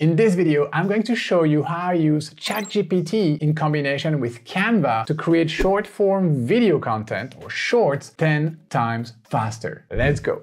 In this video, I'm going to show you how I use ChatGPT in combination with Canva to create short form video content or shorts 10 times faster. Let's go.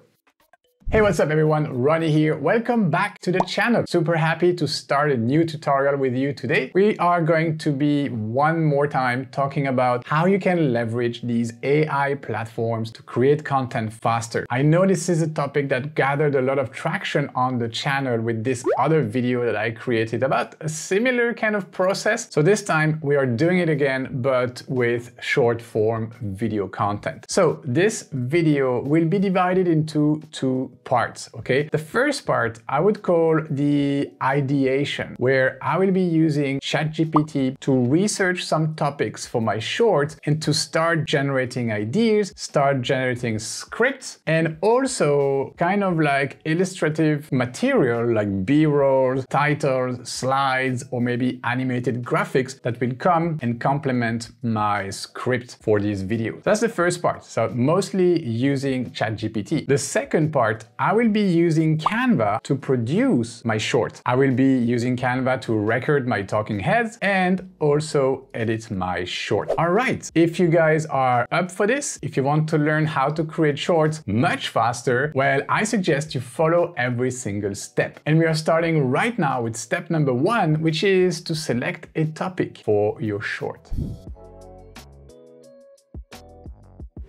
Hey, what's up everyone? Ronnie here. Welcome back to the channel. Super happy to start a new tutorial with you today. We are going to be one more time talking about how you can leverage these AI platforms to create content faster. I know this is a topic that gathered a lot of traction on the channel with this other video that I created about a similar kind of process. So this time we are doing it again, but with short form video content. So this video will be divided into two parts, okay? The first part I would call the ideation, where I will be using ChatGPT to research some topics for my shorts and to start generating ideas, start generating scripts, and also kind of like illustrative material like B-rolls, titles, slides, or maybe animated graphics that will come and complement my script for these videos. That's the first part. So mostly using ChatGPT. The second part I will be using Canva to produce my shorts. I will be using Canva to record my talking heads and also edit my short. All right, if you guys are up for this, if you want to learn how to create shorts much faster, well, I suggest you follow every single step. And we are starting right now with step number one, which is to select a topic for your short.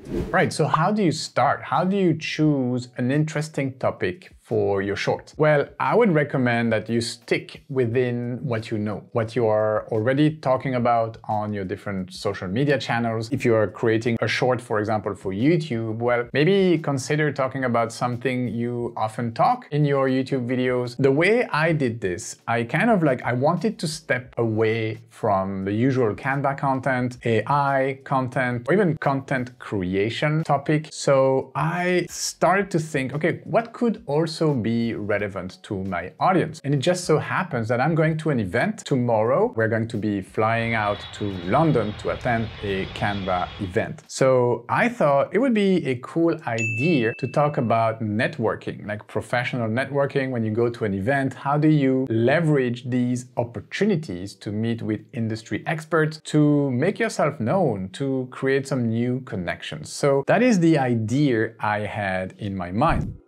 Right, so how do you start? How do you choose an interesting topic for your short? Well, I would recommend that you stick within what you know, what you are already talking about on your different social media channels. If you are creating a short, for example, for YouTube, well, maybe consider talking about something you often talk in your YouTube videos. The way I did this, I kind of like, I wanted to step away from the usual Canva content, AI content, or even content creation topic. So I started to think, okay, what could also also be relevant to my audience. And it just so happens that I'm going to an event tomorrow. We're going to be flying out to London to attend a Canva event. So I thought it would be a cool idea to talk about networking, like professional networking. When you go to an event, how do you leverage these opportunities to meet with industry experts, to make yourself known, to create some new connections? So that is the idea I had in my mind.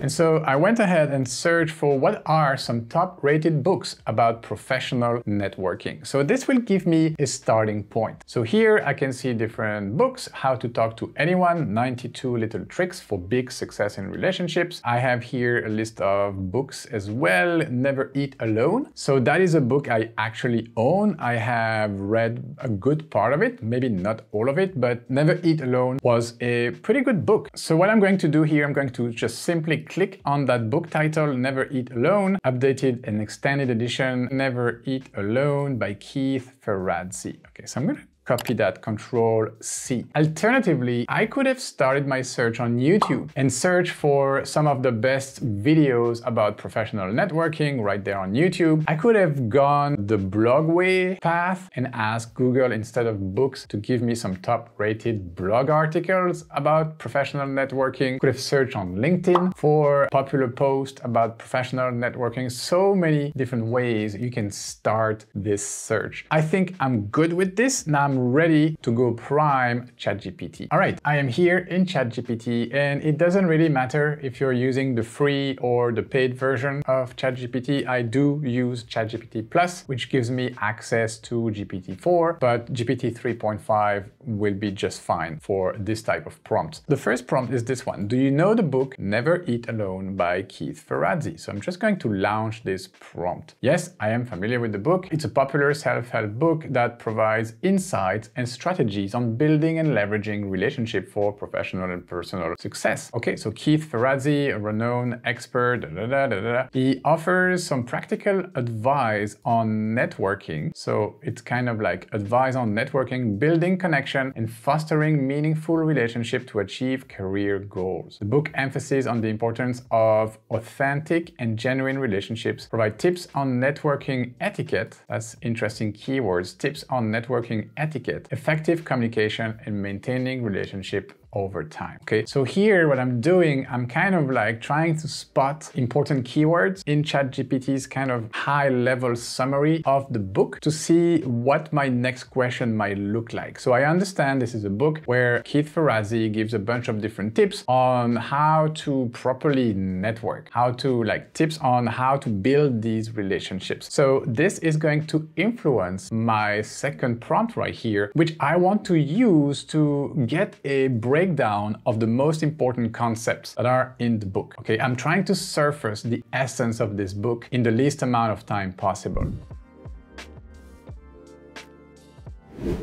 And so I went ahead and searched for what are some top rated books about professional networking. So this will give me a starting point. So here I can see different books, how to talk to anyone, 92 little tricks for big success in relationships. I have here a list of books as well, Never Eat Alone. So that is a book I actually own. I have read a good part of it, maybe not all of it, but Never Eat Alone was a pretty good book. So what I'm going to do here, I'm going to just simply simply click on that book title, Never Eat Alone, updated and extended edition, Never Eat Alone by Keith Ferrazzi. Okay, so I'm gonna copy that, control C. Alternatively, I could have started my search on YouTube and search for some of the best videos about professional networking right there on YouTube. I could have gone the blog way path and asked Google instead of books to give me some top rated blog articles about professional networking. Could have searched on LinkedIn for popular posts about professional networking. So many different ways you can start this search. I think I'm good with this. Now I'm ready to go prime ChatGPT. All right, I am here in ChatGPT and it doesn't really matter if you're using the free or the paid version of ChatGPT. I do use ChatGPT Plus, which gives me access to GPT-4, but GPT 3.5 will be just fine for this type of prompt. The first prompt is this one. Do you know the book Never Eat Alone by Keith Ferrazzi? So I'm just going to launch this prompt. Yes, I am familiar with the book. It's a popular self-help book that provides insight insights and strategies on building and leveraging relationship for professional and personal success. Okay, so Keith Ferrazzi, a renowned expert, da, da, da, he offers some practical advice on networking. So it's kind of like advice on networking, building connection, and fostering meaningful relationship to achieve career goals. The book emphasizes on the importance of authentic and genuine relationships, provide tips on networking etiquette, that's interesting keywords, tips on networking etiquette etiquette, effective communication, and maintaining relationship over time. Okay, so here what I'm doing, I'm kind of like trying to spot important keywords in ChatGPT's kind of high level summary of the book to see what my next question might look like. So I understand this is a book where Keith Ferrazzi gives a bunch of different tips on how to properly network, how to like tips on how to build these relationships. So this is going to influence my second prompt right here, which I want to use to get a breakdown of the most important concepts that are in the book. Okay, I'm trying to surface the essence of this book in the least amount of time possible.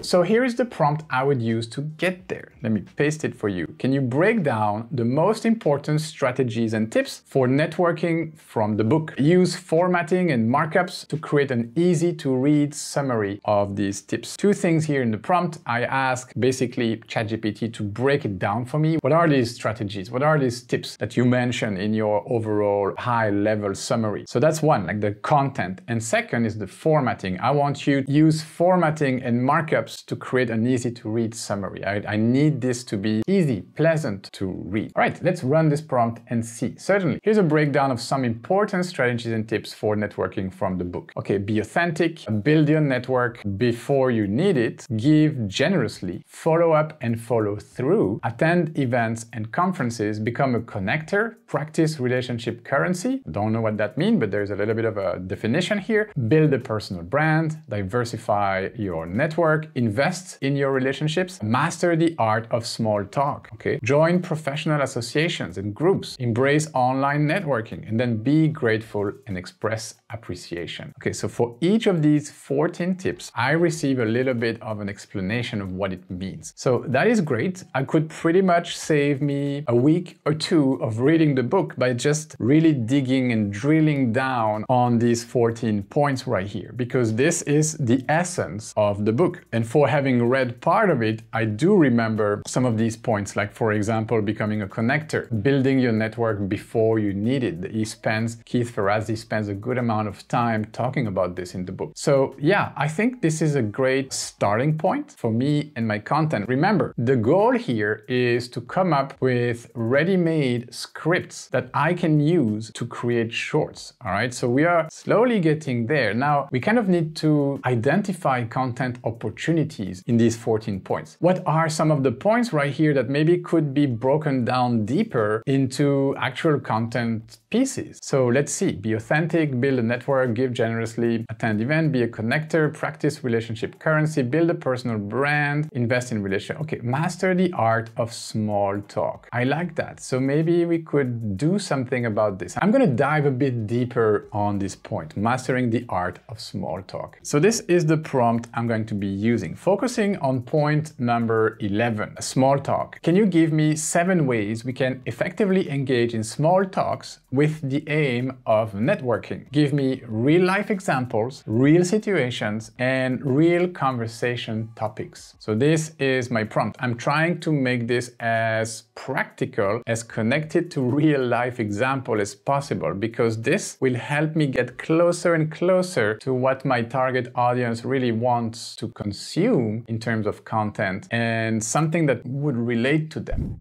So here is the prompt I would use to get there. Let me paste it for you. Can you break down the most important strategies and tips for networking from the book? Use formatting and markups to create an easy to read summary of these tips. Two things here in the prompt. I ask basically ChatGPT to break it down for me. What are these strategies? What are these tips that you mention in your overall high level summary? So that's one, like the content. And second is the formatting. I want you to use formatting and markups to create an easy to read summary. I, I, need this to be easy, pleasant to read. All right, let's run this prompt and see. Certainly, here's a breakdown of some important strategies and tips for networking from the book. Okay, be authentic, build your network before you need it, give generously, follow up and follow through, attend events and conferences, become a connector, practice relationship currency. Don't know what that means, but there's a little bit of a definition here. Build a personal brand, diversify your network, invest in your relationships, master the art of small talk, okay? Join professional associations and groups, embrace online networking, and then be grateful and express appreciation. Okay, so for each of these 14 tips, I receive a little bit of an explanation of what it means. So that is great. I could pretty much save me a week or two of reading the book by just really digging and drilling down on these 14 points right here, because this is the essence of the book. And for having read part of it, I do remember some of these points, like for example, becoming a connector, building your network before you need it. He spends, Keith Ferrazzi spends a good amount of time talking about this in the book. So yeah, I think this is a great starting point for me and my content. Remember, the goal here is to come up with ready-made scripts that I can use to create shorts. All right, so we are slowly getting there. Now, we kind of need to identify content opportunities in these 14 points. What are some of the points right here that maybe could be broken down deeper into actual content pieces? So let's see, be authentic, build a network, give generously, attend event, be a connector, practice relationship currency, build a personal brand, invest in relation. Okay, master the art of small talk. I like that. So maybe we could do something about this. I'm gonna dive a bit deeper on this point, mastering the art of small talk. So this is the prompt I'm going to be using, focusing on point number 11, small talk. Can you give me seven ways we can effectively engage in small talks with the aim of networking? Give me real life examples, real situations, and real conversation topics. So this is my prompt. I'm trying to make this as practical, as connected to real life example as possible, because this will help me get closer and closer to what my target audience really wants to consume in terms of content and something that would relate to them.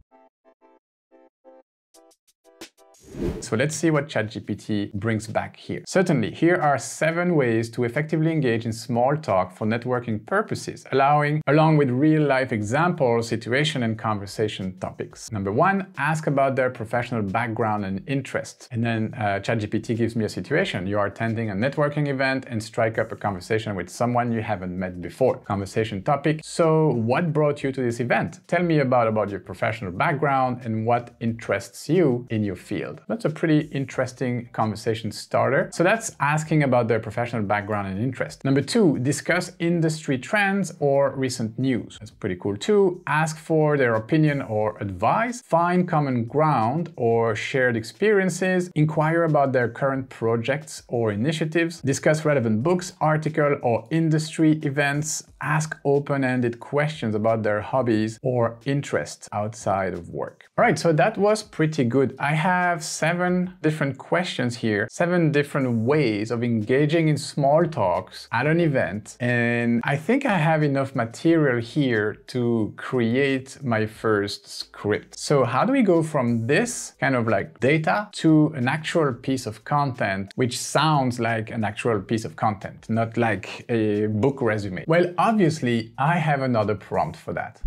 So let's see what ChatGPT brings back here. Certainly, here are seven ways to effectively engage in small talk for networking purposes, allowing, along with real life examples, situation and conversation topics. Number one, ask about their professional background and interest. And then uh, ChatGPT gives me a situation. You are attending a networking event and strike up a conversation with someone you haven't met before. Conversation topic. So what brought you to this event? Tell me about, about your professional background and what interests you in your field. That's a pretty interesting conversation starter. So that's asking about their professional background and interest. Number two, discuss industry trends or recent news. That's pretty cool too. Ask for their opinion or advice. Find common ground or shared experiences. Inquire about their current projects or initiatives. Discuss relevant books, article or industry events ask open-ended questions about their hobbies or interests outside of work. All right, so that was pretty good. I have seven different questions here, seven different ways of engaging in small talks at an event. And I think I have enough material here to create my first script. So how do we go from this kind of like data to an actual piece of content, which sounds like an actual piece of content, not like a book resume? Well, obviously I have another prompt for that.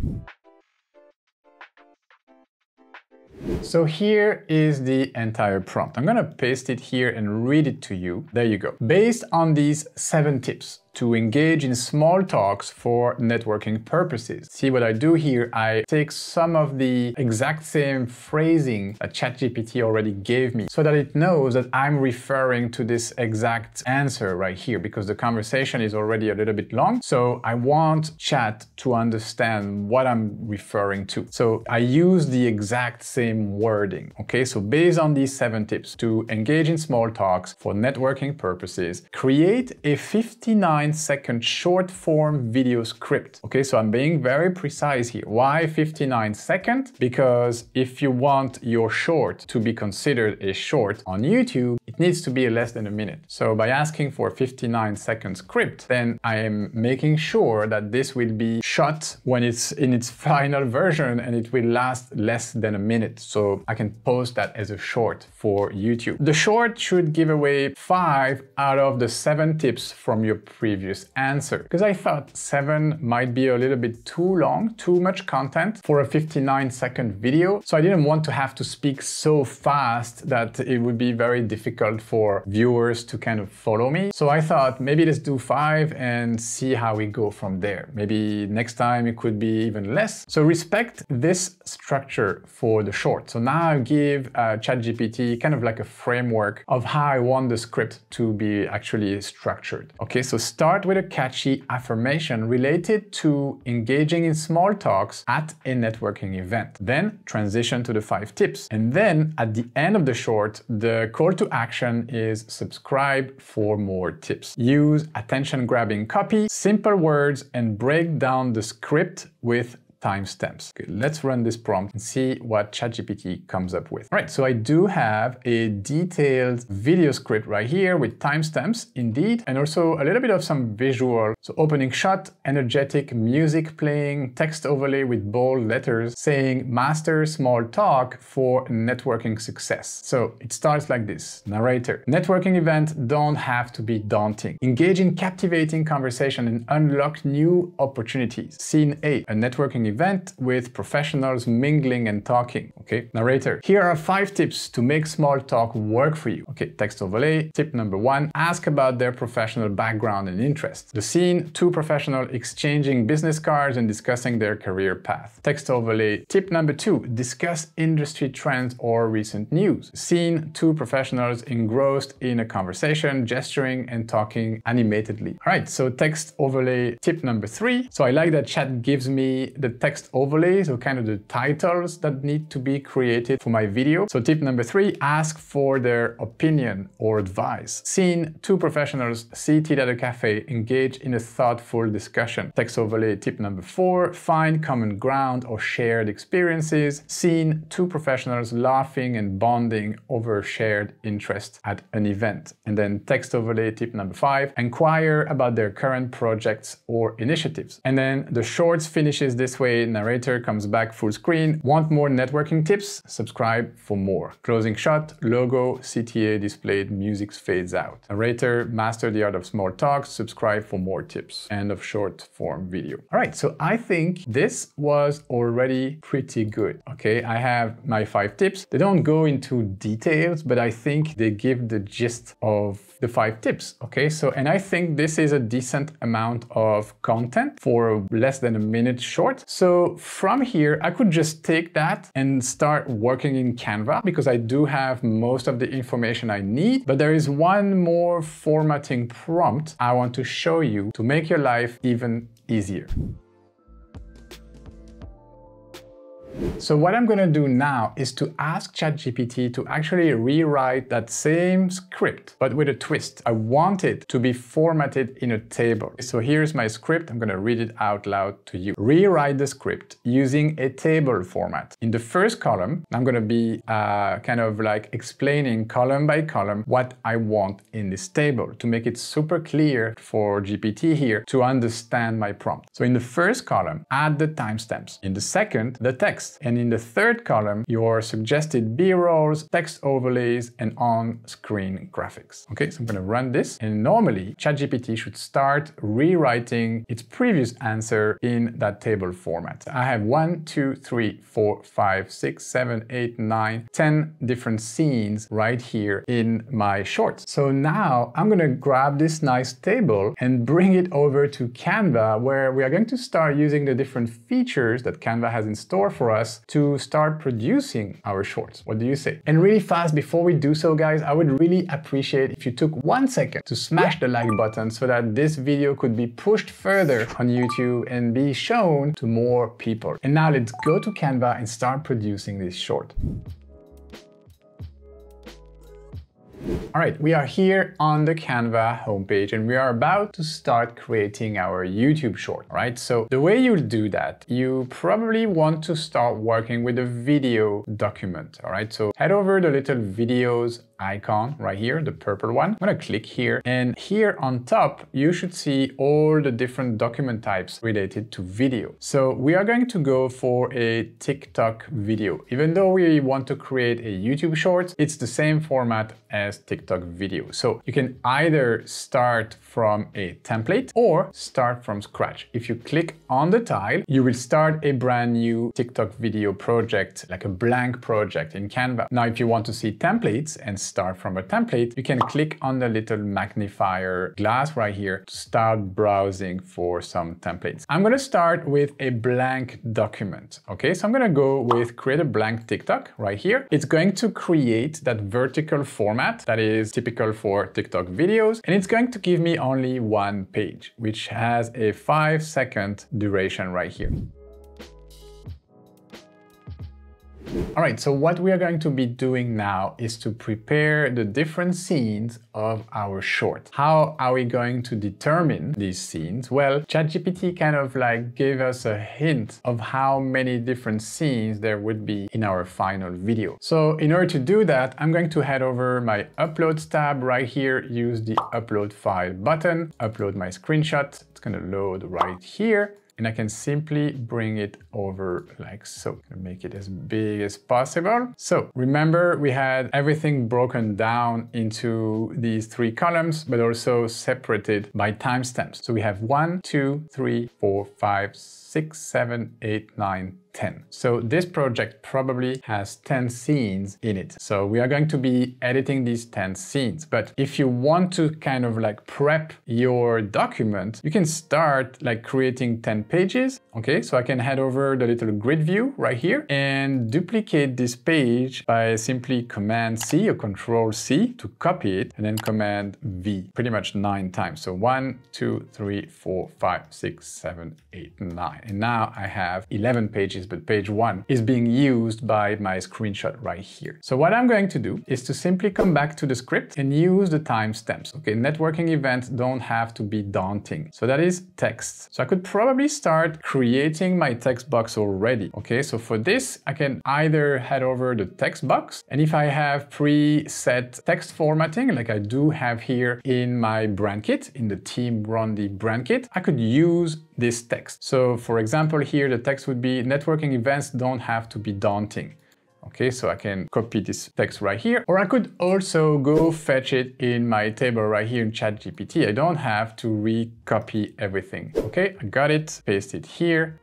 So here is the entire prompt. I'm gonna paste it here and read it to you. There you go. Based on these seven tips, to engage in small talks for networking purposes. See what I do here? I take some of the exact same phrasing that ChatGPT already gave me so that it knows that I'm referring to this exact answer right here because the conversation is already a little bit long. So I want chat to understand what I'm referring to. So I use the exact same wording. Okay, so based on these seven tips to engage in small talks for networking purposes, create a 59 second short form video script. Okay, so I'm being very precise here. Why 59 second? Because if you want your short to be considered a short on YouTube, it needs to be less than a minute. So by asking for 59 second script, then I am making sure that this will be shot when it's in its final version and it will last less than a minute. So I can post that as a short for YouTube. The short should give away five out of the seven tips from your previous answer. Because I thought seven might be a little bit too long, too much content for a 59 second video. So I didn't want to have to speak so fast that it would be very difficult for viewers to kind of follow me. So I thought maybe let's do five and see how we go from there. Maybe next time it could be even less. So respect this structure for the short. So now I give uh, ChatGPT kind of like a framework of how I want the script to be actually structured. Okay, so start with a catchy affirmation related to engaging in small talks at a networking event. Then transition to the five tips. And then at the end of the short, the call to action is subscribe for more tips. Use attention grabbing copy, simple words, and break down the script with timestamps. Okay, let's run this prompt and see what ChatGPT comes up with. All right, so I do have a detailed video script right here with timestamps indeed, and also a little bit of some visual. So opening shot, energetic music playing, text overlay with bold letters saying master small talk for networking success. So it starts like this, narrator. Networking event don't have to be daunting. Engage in captivating conversation and unlock new opportunities. Scene A, a networking event with professionals mingling and talking. Okay, narrator. Here are five tips to make small talk work for you. Okay, text overlay. Tip number one, ask about their professional background and interests. The scene, two professionals exchanging business cards and discussing their career path. Text overlay. Tip number two, discuss industry trends or recent news. Scene, two professionals engrossed in a conversation, gesturing and talking animatedly. All right, so text overlay tip number three. So I like that chat gives me the text overlay, so kind of the titles that need to be created for my video. So tip number three, ask for their opinion or advice. Scene, two professionals seated at a cafe engage in a thoughtful discussion. Text overlay tip number four, find common ground or shared experiences. Scene, two professionals laughing and bonding over shared interest at an event. And then text overlay tip number five, inquire about their current projects or initiatives. And then the shorts finishes this way narrator comes back full screen. Want more networking tips? Subscribe for more. Closing shot, logo, CTA displayed, music fades out. Narrator, master the art of small talks, subscribe for more tips. End of short form video. All right, so I think this was already pretty good. Okay, I have my five tips. They don't go into details, but I think they give the gist of the five tips. Okay, so, and I think this is a decent amount of content for less than a minute short. So from here, I could just take that and start working in Canva because I do have most of the information I need. But there is one more formatting prompt I want to show you to make your life even easier. So what I'm gonna do now is to ask ChatGPT to actually rewrite that same script, but with a twist. I want it to be formatted in a table. So here's my script. I'm gonna read it out loud to you. Rewrite the script using a table format. In the first column, I'm gonna be uh, kind of like explaining column by column what I want in this table to make it super clear for GPT here to understand my prompt. So in the first column, add the timestamps. In the second, the text. And in the third column, your suggested B-rolls, text overlays, and on-screen graphics. Okay, so I'm gonna run this. And normally, ChatGPT should start rewriting its previous answer in that table format. I have one, two, three, four, five, six, seven, eight, nine, ten different scenes right here in my shorts. So now I'm gonna grab this nice table and bring it over to Canva where we are going to start using the different features that Canva has in store for us to start producing our shorts. What do you say? And really fast, before we do so guys, I would really appreciate if you took one second to smash the like button so that this video could be pushed further on YouTube and be shown to more people. And now let's go to Canva and start producing this short. All right, we are here on the Canva homepage and we are about to start creating our YouTube short, all right? So the way you'll do that, you probably want to start working with a video document, all right? So head over the little videos icon right here, the purple one. I'm gonna click here and here on top, you should see all the different document types related to video. So we are going to go for a TikTok video. Even though we want to create a YouTube short, it's the same format as TikTok video. So you can either start from a template or start from scratch. If you click on the tile, you will start a brand new TikTok video project, like a blank project in Canva. Now, if you want to see templates and start from a template, you can click on the little magnifier glass right here to start browsing for some templates. I'm gonna start with a blank document, okay? So I'm gonna go with create a blank TikTok right here. It's going to create that vertical format that is typical for TikTok videos, and it's going to give me only one page, which has a five second duration right here. All right, so what we are going to be doing now is to prepare the different scenes of our short. How are we going to determine these scenes? Well, ChatGPT kind of like gave us a hint of how many different scenes there would be in our final video. So in order to do that, I'm going to head over my Uploads tab right here, use the Upload File button, upload my screenshot. It's gonna load right here and I can simply bring it over like so. Make it as big as possible. So remember we had everything broken down into these three columns, but also separated by timestamps. So we have one, two, three, four, five, six, seven, eight, nine, 10. So this project probably has 10 scenes in it. So we are going to be editing these 10 scenes. But if you want to kind of like prep your document, you can start like creating 10 pages. Okay, so I can head over the little grid view right here and duplicate this page by simply Command C or Control C to copy it and then Command V pretty much nine times. So one, two, three, four, five, six, seven, eight, nine. And now I have 11 pages but page one is being used by my screenshot right here. So what I'm going to do is to simply come back to the script and use the timestamps. Okay, networking events don't have to be daunting. So that is text. So I could probably start creating my text box already. Okay, so for this, I can either head over the text box, and if I have preset text formatting, like I do have here in my brand kit, in the Team RonDi brand kit, I could use this text. So for example, here the text would be networking events don't have to be daunting. Okay, so I can copy this text right here, or I could also go fetch it in my table right here in ChatGPT. I don't have to recopy everything. Okay, I got it, paste it here,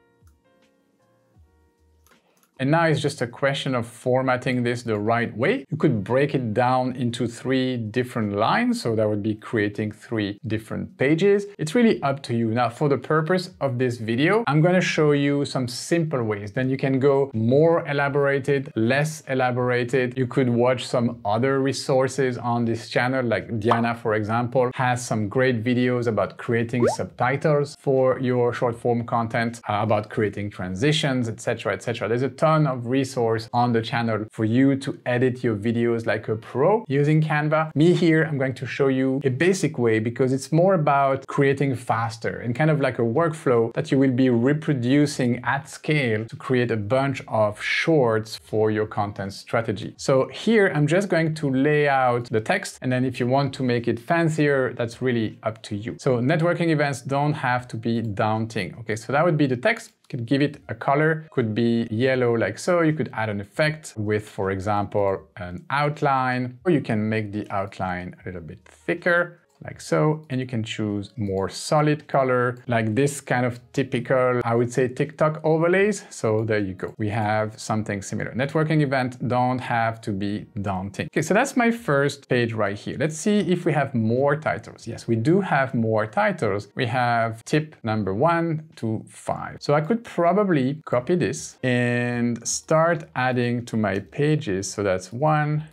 and now it's just a question of formatting this the right way. You could break it down into three different lines, so that would be creating three different pages. It's really up to you. Now, for the purpose of this video, I'm gonna show you some simple ways. Then you can go more elaborated, less elaborated. You could watch some other resources on this channel, like Diana, for example, has some great videos about creating subtitles for your short form content, uh, about creating transitions, etc., etc. There's a ton ton of resource on the channel for you to edit your videos like a pro using Canva. Me here, I'm going to show you a basic way because it's more about creating faster and kind of like a workflow that you will be reproducing at scale to create a bunch of shorts for your content strategy. So here, I'm just going to lay out the text and then if you want to make it fancier, that's really up to you. So networking events don't have to be daunting. Okay, so that would be the text could give it a color, could be yellow like so. You could add an effect with, for example, an outline, or you can make the outline a little bit thicker like so. And you can choose more solid color, like this kind of typical, I would say TikTok overlays. So there you go. We have something similar. Networking event don't have to be daunting. Okay, so that's my first page right here. Let's see if we have more titles. Yes, we do have more titles. We have tip number one to five. So I could probably copy this and start adding to my pages. So that's one,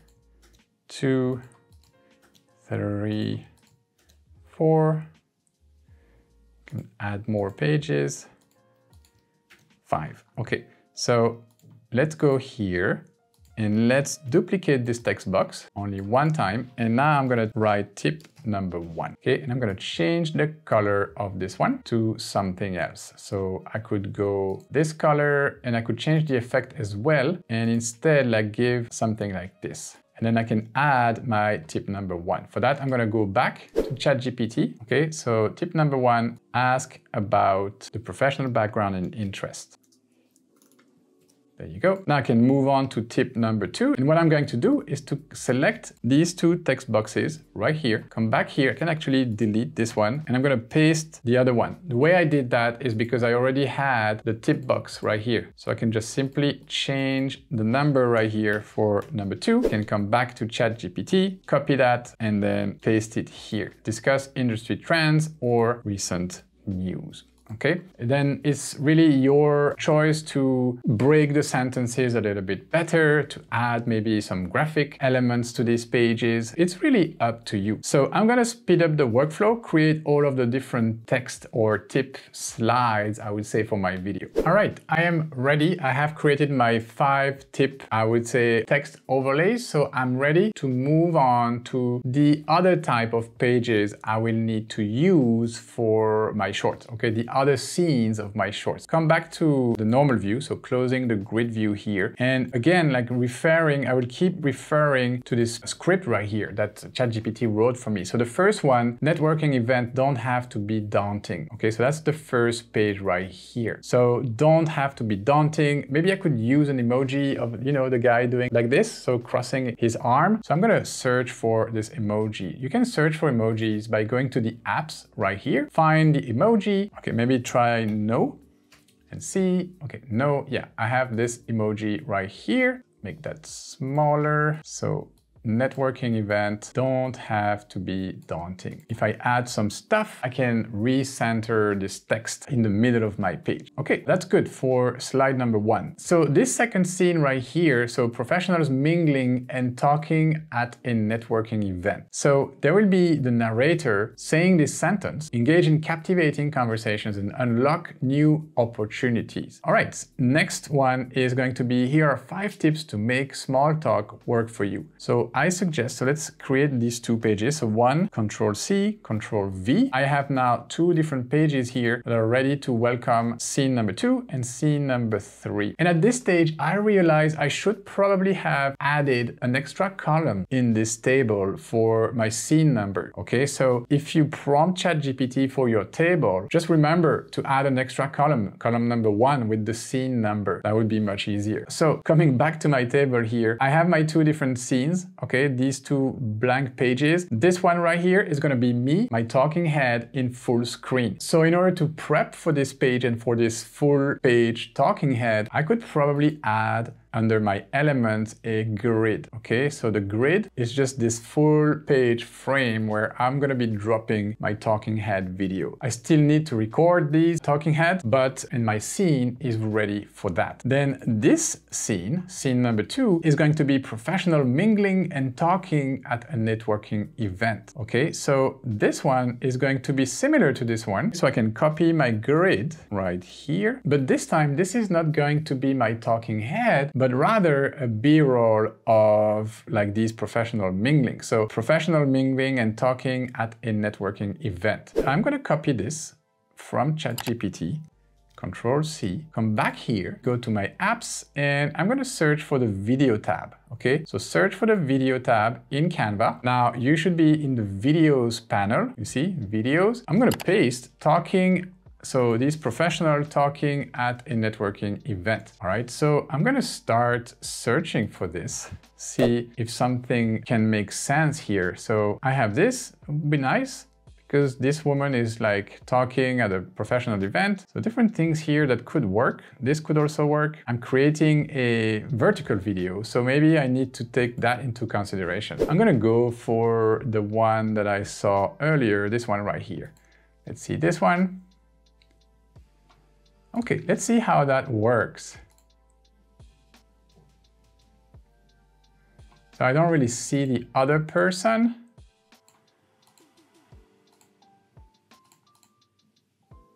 two, three, four, can add more pages, five. Okay, so let's go here and let's duplicate this text box only one time. And now I'm gonna write tip number one. Okay, and I'm gonna change the color of this one to something else. So I could go this color and I could change the effect as well. And instead like give something like this and then I can add my tip number one. For that, I'm gonna go back to ChatGPT. Okay, so tip number one, ask about the professional background and interest. There you go. Now I can move on to tip number two. And what I'm going to do is to select these two text boxes right here, come back here, I can actually delete this one, and I'm gonna paste the other one. The way I did that is because I already had the tip box right here. So I can just simply change the number right here for number two, can come back to ChatGPT, copy that, and then paste it here. Discuss industry trends or recent news okay? Then it's really your choice to break the sentences a little bit better, to add maybe some graphic elements to these pages. It's really up to you. So I'm gonna speed up the workflow, create all of the different text or tip slides, I would say, for my video. All right, I am ready. I have created my five tip, I would say, text overlays. So I'm ready to move on to the other type of pages I will need to use for my shorts, okay? The other scenes of my shorts. Come back to the normal view, so closing the grid view here. And again, like referring, I will keep referring to this script right here that ChatGPT wrote for me. So the first one, networking event don't have to be daunting. Okay, so that's the first page right here. So don't have to be daunting. Maybe I could use an emoji of, you know, the guy doing like this, so crossing his arm. So I'm gonna search for this emoji. You can search for emojis by going to the apps right here, find the emoji. Okay, maybe maybe try no and see. Okay, no, yeah, I have this emoji right here. Make that smaller. So networking event don't have to be daunting. If I add some stuff, I can recenter this text in the middle of my page. Okay, that's good for slide number one. So this second scene right here, so professionals mingling and talking at a networking event. So there will be the narrator saying this sentence, engage in captivating conversations and unlock new opportunities. All right, next one is going to be, here are five tips to make small talk work for you. So I suggest, so let's create these two pages. So one, Control C, Control V. I have now two different pages here that are ready to welcome scene number two and scene number three. And at this stage, I realize I should probably have added an extra column in this table for my scene number. Okay, so if you prompt ChatGPT for your table, just remember to add an extra column, column number one with the scene number. That would be much easier. So coming back to my table here, I have my two different scenes okay, these two blank pages. This one right here is gonna be me, my talking head in full screen. So in order to prep for this page and for this full page talking head, I could probably add under my elements a grid. Okay, so the grid is just this full page frame where I'm gonna be dropping my talking head video. I still need to record these talking heads, but and my scene is ready for that. Then this scene, scene number two, is going to be professional mingling and talking at a networking event. Okay, so this one is going to be similar to this one. So I can copy my grid right here, but this time this is not going to be my talking head, but rather a b-roll of like these professional mingling. So professional mingling and talking at a networking event. I'm going to copy this from ChatGPT Control C, come back here, go to my apps, and I'm gonna search for the video tab, okay? So search for the video tab in Canva. Now you should be in the videos panel, you see, videos. I'm gonna paste talking so this professional talking at a networking event. All right, so I'm gonna start searching for this, see if something can make sense here. So I have this, would be nice because this woman is like talking at a professional event. So different things here that could work. This could also work. I'm creating a vertical video, so maybe I need to take that into consideration. I'm gonna go for the one that I saw earlier, this one right here. Let's see this one. Okay, let's see how that works. So I don't really see the other person.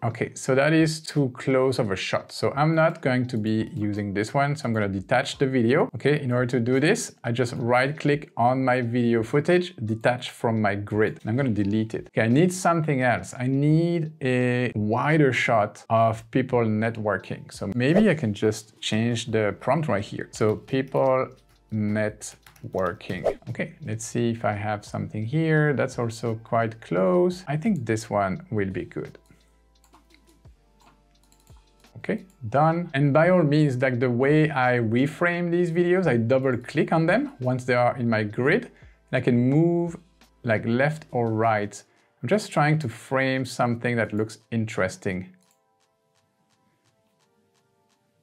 Okay, so that is too close of a shot. So I'm not going to be using this one. So I'm going to detach the video. Okay, in order to do this, I just right click on my video footage, detach from my grid. I'm going to delete it. Okay, I need something else. I need a wider shot of people networking. So maybe I can just change the prompt right here. So people networking. Okay, let's see if I have something here. That's also quite close. I think this one will be good. Okay, done. And by all means, like the way I reframe these videos, I double click on them once they are in my grid. And I can move like left or right. I'm just trying to frame something that looks interesting.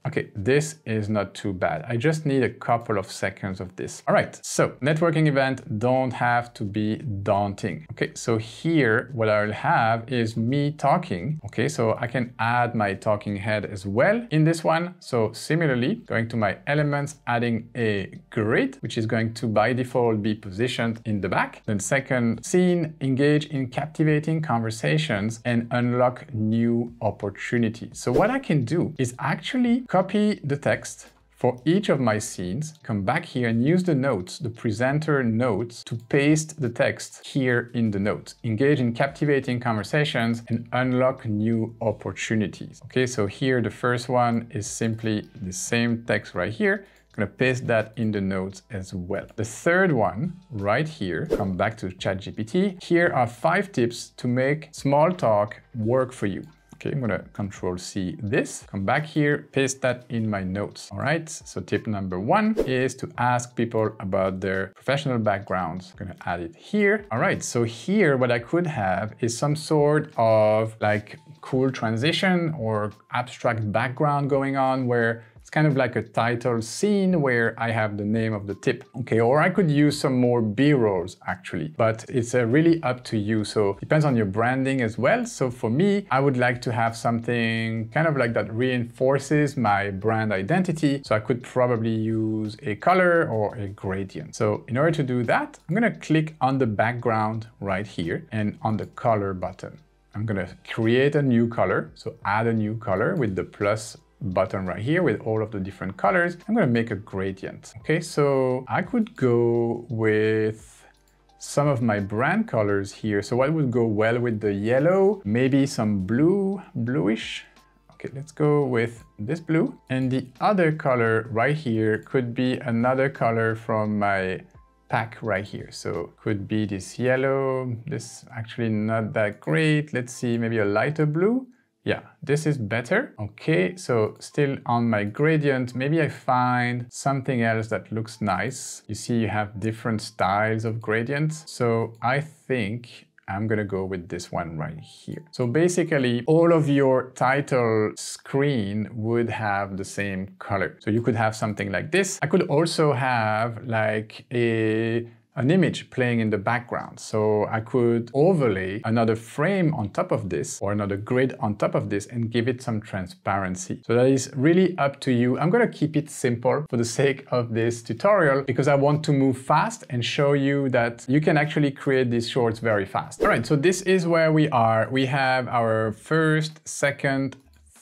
Okay, this is not too bad. I just need a couple of seconds of this. All right, so networking event don't have to be daunting. Okay, so here what I'll have is me talking. Okay, so I can add my talking head as well in this one. So similarly, going to my elements, adding a grid, which is going to by default be positioned in the back. Then second scene, engage in captivating conversations and unlock new opportunities. So what I can do is actually copy the text for each of my scenes, come back here and use the notes, the presenter notes, to paste the text here in the notes. Engage in captivating conversations and unlock new opportunities. Okay, so here the first one is simply the same text right here. I'm gonna paste that in the notes as well. The third one, right here, come back to ChatGPT. Here are five tips to make small talk work for you. Okay, I'm gonna control C this, come back here, paste that in my notes. All right, so tip number one is to ask people about their professional backgrounds. I'm gonna add it here. All right, so here what I could have is some sort of like cool transition or abstract background going on where it's kind of like a title scene where I have the name of the tip. Okay, or I could use some more B-rolls actually, but it's uh, really up to you. So depends on your branding as well. So for me, I would like to have something kind of like that reinforces my brand identity. So I could probably use a color or a gradient. So in order to do that, I'm gonna click on the background right here and on the color button. I'm gonna create a new color. So add a new color with the plus button right here with all of the different colors. I'm gonna make a gradient. Okay, so I could go with some of my brand colors here. So what would go well with the yellow? Maybe some blue, bluish. Okay, let's go with this blue. And the other color right here could be another color from my pack right here. So could be this yellow, this actually not that great. Let's see, maybe a lighter blue. Yeah, this is better. Okay, so still on my gradient, maybe I find something else that looks nice. You see you have different styles of gradients. So I think I'm gonna go with this one right here. So basically, all of your title screen would have the same color. So you could have something like this. I could also have like a an image playing in the background. So I could overlay another frame on top of this or another grid on top of this and give it some transparency. So that is really up to you. I'm gonna keep it simple for the sake of this tutorial because I want to move fast and show you that you can actually create these shorts very fast. All right, so this is where we are. We have our first, second,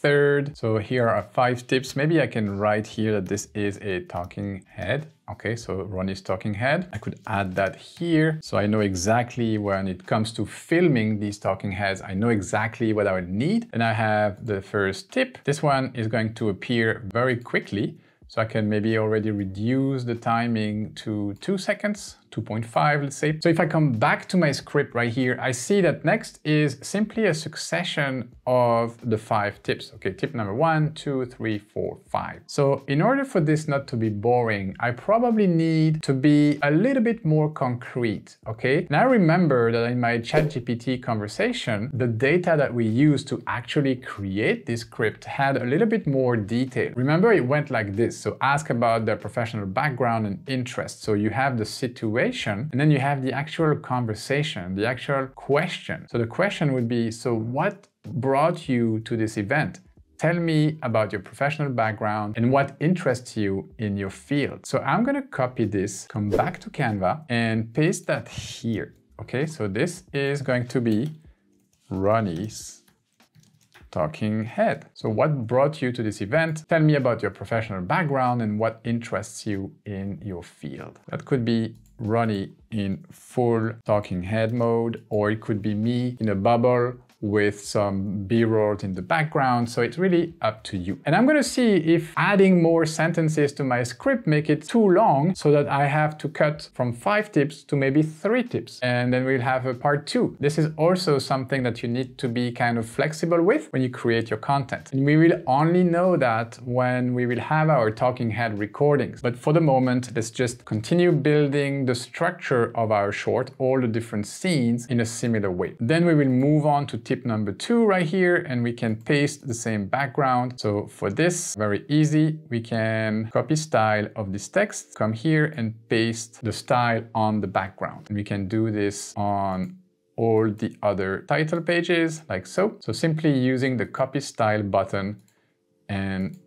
third. So here are five tips. Maybe I can write here that this is a talking head. Okay, so Ronnie's talking head. I could add that here. So I know exactly when it comes to filming these talking heads, I know exactly what I would need. And I have the first tip. This one is going to appear very quickly. So I can maybe already reduce the timing to two seconds 2.5, let's say. So if I come back to my script right here, I see that next is simply a succession of the five tips. Okay, tip number one, two, three, four, five. So in order for this not to be boring, I probably need to be a little bit more concrete, okay? Now remember that in my ChatGPT conversation, the data that we used to actually create this script had a little bit more detail. Remember it went like this. So ask about their professional background and interest. So you have the situation and then you have the actual conversation, the actual question. So the question would be, so what brought you to this event? Tell me about your professional background and what interests you in your field. So I'm gonna copy this, come back to Canva and paste that here. Okay, so this is going to be Ronnie's talking head. So what brought you to this event? Tell me about your professional background and what interests you in your field. That could be Ronnie in full talking head mode, or it could be me in a bubble with some b-roll in the background. So it's really up to you. And I'm going to see if adding more sentences to my script make it too long so that I have to cut from five tips to maybe three tips. And then we'll have a part two. This is also something that you need to be kind of flexible with when you create your content. And we will only know that when we will have our talking head recordings. But for the moment, let's just continue building the structure of our short, all the different scenes in a similar way. Then we will move on to tip number two right here and we can paste the same background. So for this, very easy, we can copy style of this text, come here and paste the style on the background. And we can do this on all the other title pages like so. So simply using the copy style button and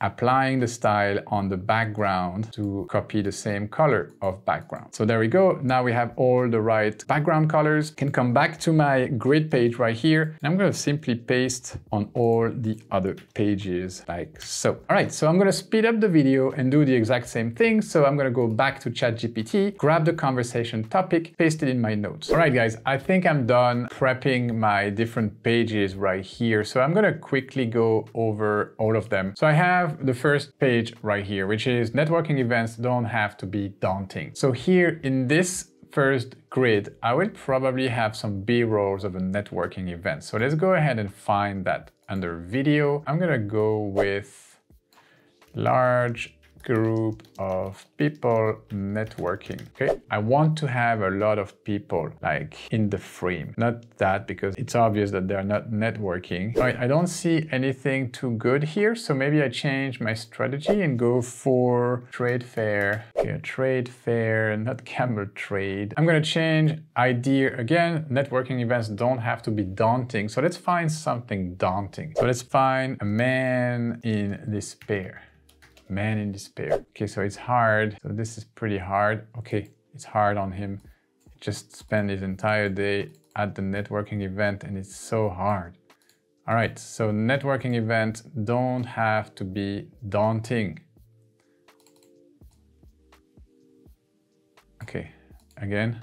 applying the style on the background to copy the same color of background. So there we go. Now we have all the right background colors. Can come back to my grid page right here. And I'm going to simply paste on all the other pages like so. All right, so I'm going to speed up the video and do the exact same thing. So I'm going to go back to ChatGPT, grab the conversation topic, paste it in my notes. All right, guys, I think I'm done prepping my different pages right here. So I'm going to quickly go over all of them. So I have have the first page right here, which is networking events don't have to be daunting. So here in this first grid, I will probably have some B-rolls of a networking event. So let's go ahead and find that under video. I'm gonna go with large group of people networking. Okay, I want to have a lot of people like in the frame. Not that because it's obvious that they're not networking. Right, I don't see anything too good here, so maybe I change my strategy and go for trade fair. Okay, trade fair, not camel trade. I'm gonna change idea again. Networking events don't have to be daunting, so let's find something daunting. So let's find a man in despair man in despair. Okay, so it's hard. So this is pretty hard. Okay, it's hard on him. He just spent his entire day at the networking event and it's so hard. All right, so networking events don't have to be daunting. Okay, again.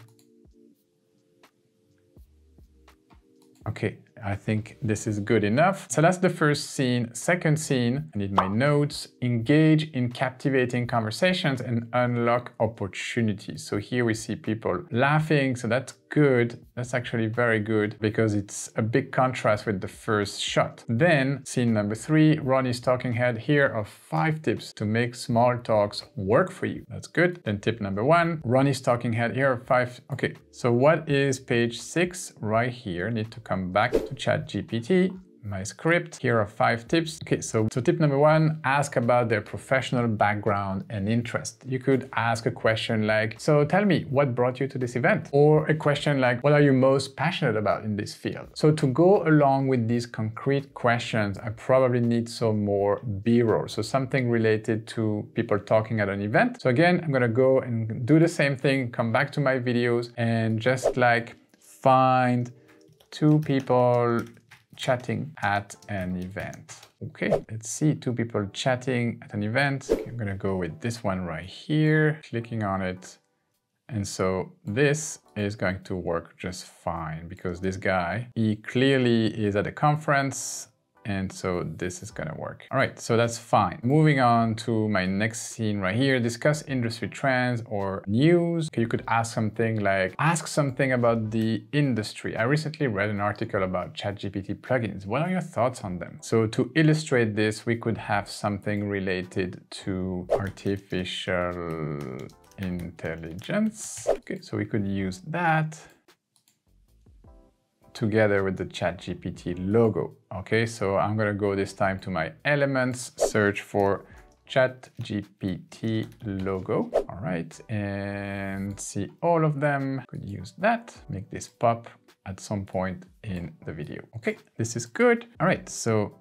Okay, I think this is good enough. So that's the first scene. Second scene, I need my notes, engage in captivating conversations and unlock opportunities. So here we see people laughing, so that's good. That's actually very good because it's a big contrast with the first shot. Then scene number three, Ronnie's talking head. Here are five tips to make small talks work for you. That's good. Then tip number one, Ronnie's talking head. Here are five. Okay, so what is page six right here? Need to come back to ChatGPT my script. Here are five tips. Okay, so, so tip number one, ask about their professional background and interest. You could ask a question like, so tell me, what brought you to this event? Or a question like, what are you most passionate about in this field? So to go along with these concrete questions, I probably need some more B-roll. So something related to people talking at an event. So again, I'm gonna go and do the same thing, come back to my videos and just like find two people chatting at an event. Okay, let's see two people chatting at an event. Okay, I'm gonna go with this one right here, clicking on it. And so this is going to work just fine because this guy, he clearly is at a conference and so this is gonna work. All right, so that's fine. Moving on to my next scene right here, discuss industry trends or news. You could ask something like, ask something about the industry. I recently read an article about ChatGPT plugins. What are your thoughts on them? So to illustrate this, we could have something related to artificial intelligence. Okay, so we could use that together with the ChatGPT logo. Okay, so I'm gonna go this time to my elements, search for ChatGPT logo. All right, and see all of them. Could use that, make this pop at some point in the video. Okay, this is good. All right, so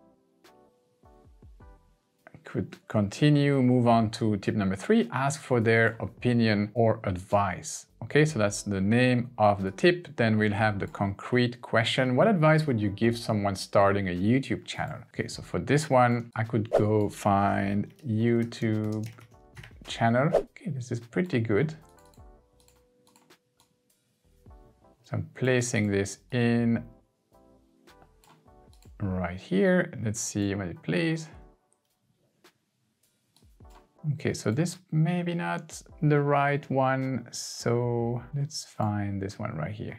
could continue, move on to tip number three, ask for their opinion or advice. Okay, so that's the name of the tip. Then we'll have the concrete question. What advice would you give someone starting a YouTube channel? Okay, so for this one, I could go find YouTube channel. Okay, this is pretty good. So I'm placing this in right here. Let's see what it plays. Okay, so this maybe not the right one, so let's find this one right here.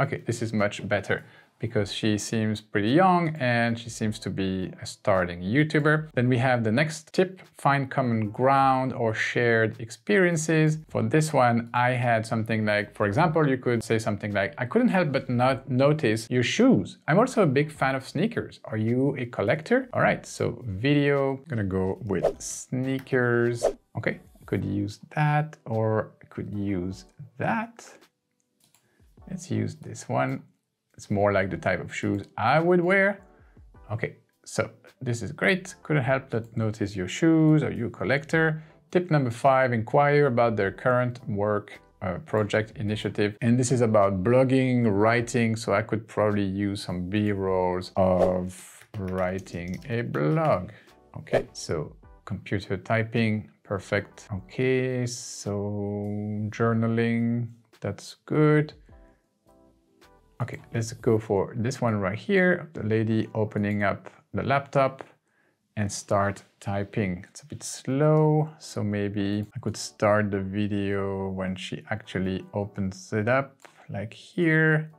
Okay, this is much better because she seems pretty young and she seems to be a starting YouTuber. Then we have the next tip, find common ground or shared experiences. For this one, I had something like, for example, you could say something like, I couldn't help but not notice your shoes. I'm also a big fan of sneakers. Are you a collector? All right, so video, I'm gonna go with sneakers. Okay, could use that or could use that. Let's use this one. It's more like the type of shoes I would wear. Okay, so this is great. Couldn't help but notice your shoes. Are you a collector? Tip number five, inquire about their current work uh, project initiative. And this is about blogging, writing. So I could probably use some B-rolls of writing a blog. Okay, so computer typing, perfect. Okay, so journaling, that's good. Okay, let's go for this one right here. The lady opening up the laptop and start typing. It's a bit slow, so maybe I could start the video when she actually opens it up, like here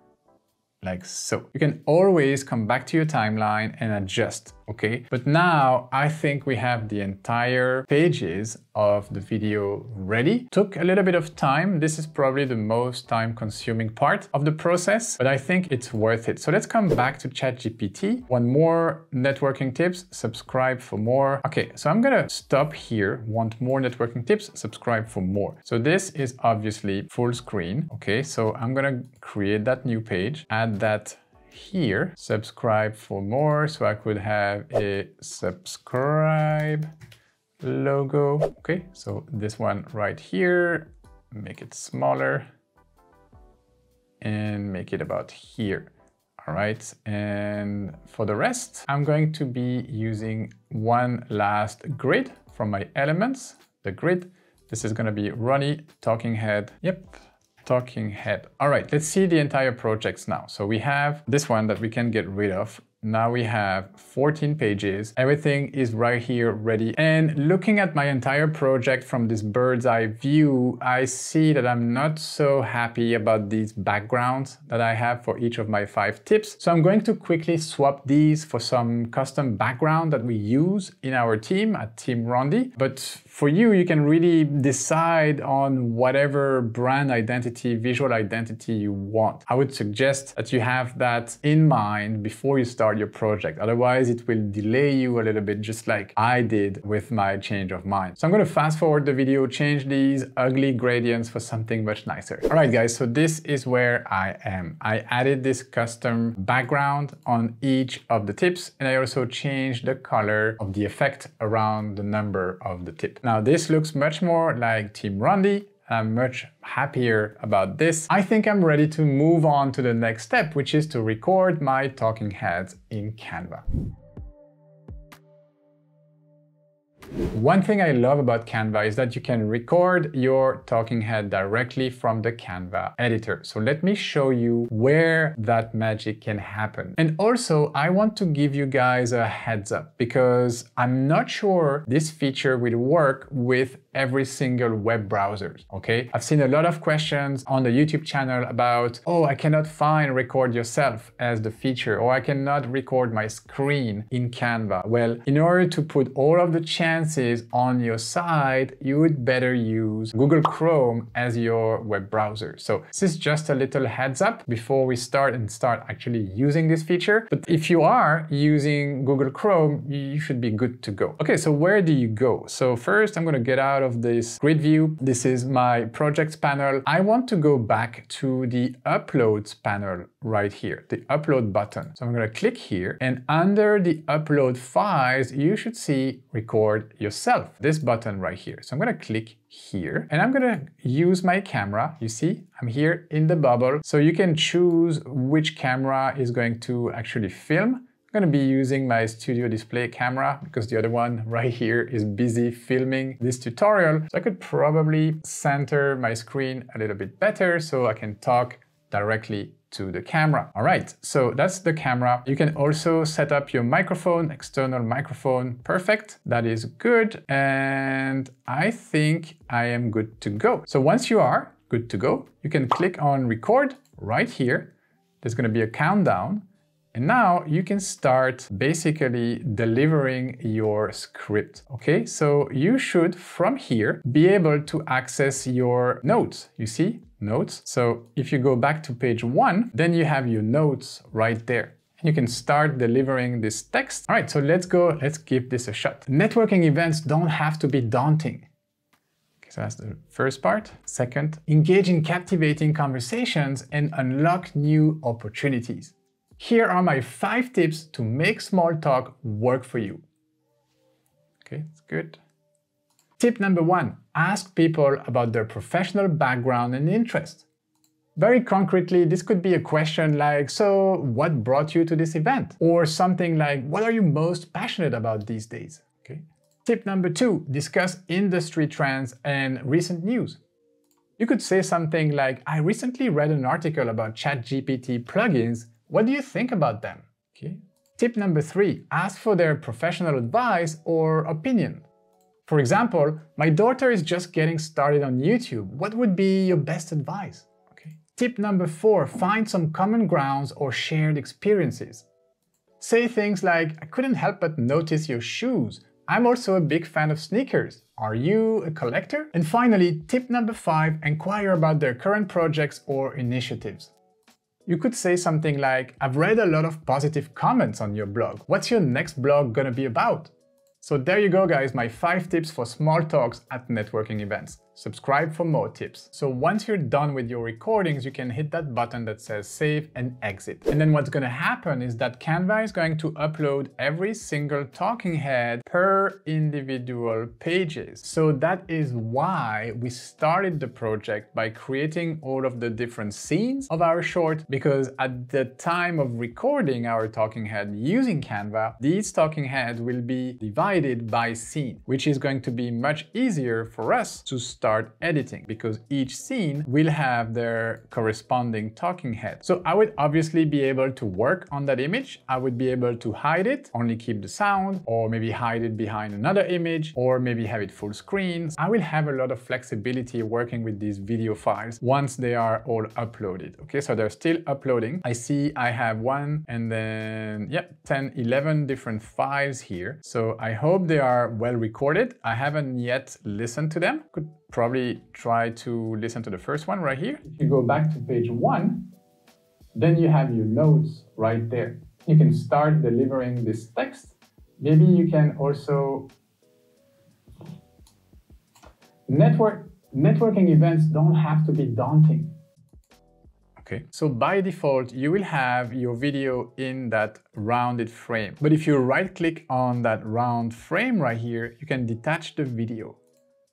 like so. You can always come back to your timeline and adjust, okay? But now I think we have the entire pages of the video ready. Took a little bit of time. This is probably the most time consuming part of the process, but I think it's worth it. So let's come back to ChatGPT. One more networking tips, subscribe for more. Okay, so I'm gonna stop here. Want more networking tips? Subscribe for more. So this is obviously full screen. Okay, so I'm gonna create that new page, add add that here, subscribe for more. So I could have a subscribe logo. Okay, so this one right here, make it smaller and make it about here. All right, and for the rest, I'm going to be using one last grid from my elements, the grid. This is gonna be Ronnie talking head. Yep, talking head. All right, let's see the entire projects now. So we have this one that we can get rid of. Now we have 14 pages. Everything is right here ready. And looking at my entire project from this bird's eye view, I see that I'm not so happy about these backgrounds that I have for each of my five tips. So I'm going to quickly swap these for some custom background that we use in our team at Team RonDi. But for you, you can really decide on whatever brand identity, visual identity you want. I would suggest that you have that in mind before you start your project. Otherwise, it will delay you a little bit, just like I did with my change of mind. So I'm going to fast forward the video, change these ugly gradients for something much nicer. All right, guys, so this is where I am. I added this custom background on each of the tips, and I also changed the color of the effect around the number of the tip. Now this looks much more like Team RonDi. I'm much happier about this. I think I'm ready to move on to the next step, which is to record my talking heads in Canva. One thing I love about Canva is that you can record your talking head directly from the Canva editor. So let me show you where that magic can happen. And also, I want to give you guys a heads up because I'm not sure this feature will work with every single web browser, okay? I've seen a lot of questions on the YouTube channel about, oh, I cannot find record yourself as the feature, or I cannot record my screen in Canva. Well, in order to put all of the chances on your side, you would better use Google Chrome as your web browser. So this is just a little heads up before we start and start actually using this feature. But if you are using Google Chrome, you should be good to go. Okay, so where do you go? So first I'm gonna get out of of this grid view. This is my projects panel. I want to go back to the uploads panel right here, the upload button. So I'm going to click here and under the upload files, you should see record yourself, this button right here. So I'm going to click here and I'm going to use my camera. You see, I'm here in the bubble. So you can choose which camera is going to actually film I'm to be using my studio display camera because the other one right here is busy filming this tutorial. So I could probably center my screen a little bit better so I can talk directly to the camera. All right, so that's the camera. You can also set up your microphone, external microphone. Perfect, that is good. And I think I am good to go. So once you are good to go, you can click on record right here. There's gonna be a countdown and now you can start basically delivering your script. Okay, so you should from here be able to access your notes. You see, notes. So if you go back to page one, then you have your notes right there and you can start delivering this text. All right, so let's go, let's give this a shot. Networking events don't have to be daunting. Okay, so that's the first part. Second, engage in captivating conversations and unlock new opportunities. Here are my five tips to make small talk work for you. Okay, it's good. Tip number one, ask people about their professional background and interest. Very concretely, this could be a question like, so what brought you to this event? Or something like, what are you most passionate about these days? Okay. Tip number two, discuss industry trends and recent news. You could say something like, I recently read an article about ChatGPT plugins what do you think about them? Okay. Tip number three, ask for their professional advice or opinion. For example, my daughter is just getting started on YouTube. What would be your best advice? Okay. Tip number four, find some common grounds or shared experiences. Say things like, I couldn't help but notice your shoes. I'm also a big fan of sneakers. Are you a collector? And finally, tip number five, inquire about their current projects or initiatives. You could say something like, I've read a lot of positive comments on your blog. What's your next blog gonna be about? So there you go guys, my 5 tips for small talks at networking events. Subscribe for more tips. So once you're done with your recordings, you can hit that button that says save and exit. And then what's gonna happen is that Canva is going to upload every single talking head per individual pages. So that is why we started the project by creating all of the different scenes of our short, because at the time of recording our talking head using Canva, these talking heads will be divided by scene, which is going to be much easier for us to start start editing because each scene will have their corresponding talking head. So I would obviously be able to work on that image. I would be able to hide it, only keep the sound, or maybe hide it behind another image, or maybe have it full screen. I will have a lot of flexibility working with these video files once they are all uploaded. Okay, so they're still uploading. I see I have one and then, yeah, 10, 11 different files here. So I hope they are well recorded. I haven't yet listened to them. Could probably try to listen to the first one right here. If you go back to page one, then you have your notes right there. You can start delivering this text. Maybe you can also network networking events don't have to be daunting. Okay, so by default, you will have your video in that rounded frame. But if you right click on that round frame right here, you can detach the video.